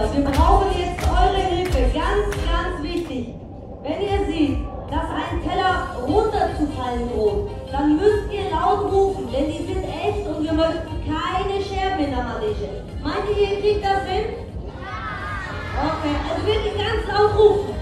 Kinder, wir brauchen jetzt eure Hilfe. Ganz, ganz wichtig. Wenn ihr seht, dass ein Teller runterzufallen droht, dann müsst ihr laut rufen, denn die sind echt und wir möchten keine Scherben in der Manege. Meint ihr, ihr kriegt das hin? Ja. Okay, also wirklich ganz laut rufen.